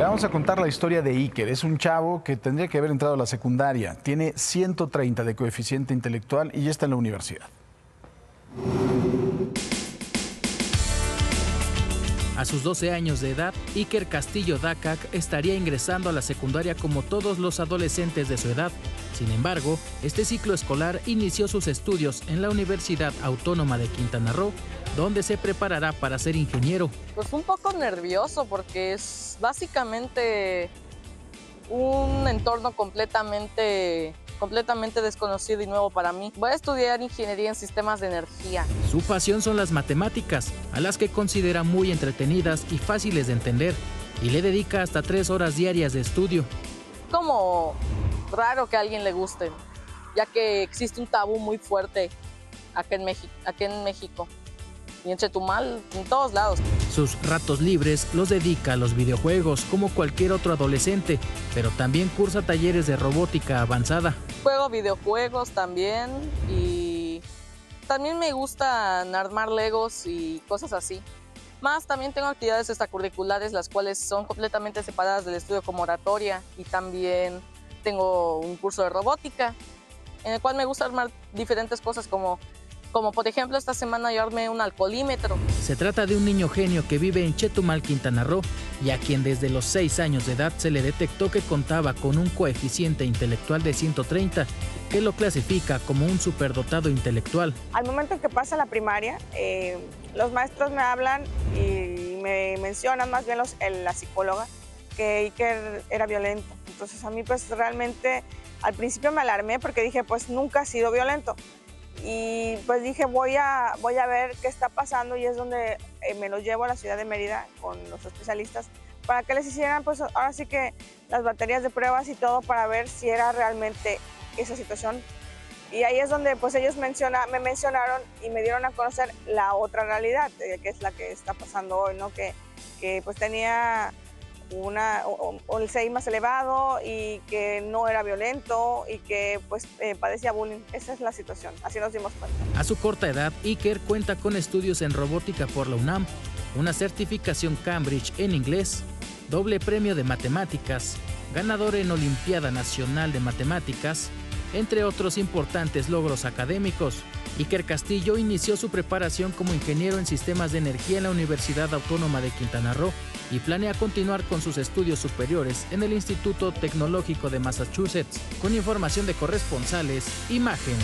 Le vamos a contar la historia de Iker. Es un chavo que tendría que haber entrado a la secundaria. Tiene 130 de coeficiente intelectual y ya está en la universidad. A sus 12 años de edad, Iker Castillo Dacac estaría ingresando a la secundaria como todos los adolescentes de su edad. Sin embargo, este ciclo escolar inició sus estudios en la Universidad Autónoma de Quintana Roo, donde se preparará para ser ingeniero. Pues un poco nervioso porque es básicamente un entorno completamente completamente desconocido y nuevo para mí. Voy a estudiar ingeniería en sistemas de energía. Su pasión son las matemáticas, a las que considera muy entretenidas y fáciles de entender, y le dedica hasta tres horas diarias de estudio. Como raro que a alguien le guste, ya que existe un tabú muy fuerte acá en México. Aquí en México y en Chetumal, en todos lados. Sus ratos libres los dedica a los videojuegos como cualquier otro adolescente, pero también cursa talleres de robótica avanzada. Juego videojuegos también y también me gusta armar legos y cosas así. Más también tengo actividades extracurriculares las cuales son completamente separadas del estudio como oratoria y también tengo un curso de robótica en el cual me gusta armar diferentes cosas como como por ejemplo esta semana yo armé un alcoholímetro. Se trata de un niño genio que vive en Chetumal, Quintana Roo, y a quien desde los 6 años de edad se le detectó que contaba con un coeficiente intelectual de 130, que lo clasifica como un superdotado intelectual. Al momento en que pasa la primaria, eh, los maestros me hablan y me mencionan, más bien los, la psicóloga, que Iker era violento. Entonces a mí pues realmente al principio me alarmé porque dije pues nunca ha sido violento y pues dije voy a, voy a ver qué está pasando y es donde eh, me lo llevo a la ciudad de Mérida con los especialistas para que les hicieran pues ahora sí que las baterías de pruebas y todo para ver si era realmente esa situación. Y ahí es donde pues ellos menciona, me mencionaron y me dieron a conocer la otra realidad, eh, que es la que está pasando hoy, ¿no? Que, que pues tenía una, o, el CI más elevado y que no era violento y que pues eh, padecía bullying. Esa es la situación, así nos dimos cuenta. A su corta edad, Iker cuenta con estudios en robótica por la UNAM, una certificación Cambridge en inglés, doble premio de matemáticas, ganador en Olimpiada Nacional de Matemáticas, entre otros importantes logros académicos. Iker Castillo inició su preparación como ingeniero en sistemas de energía en la Universidad Autónoma de Quintana Roo y planea continuar con sus estudios superiores en el Instituto Tecnológico de Massachusetts. Con información de corresponsales, Imagen.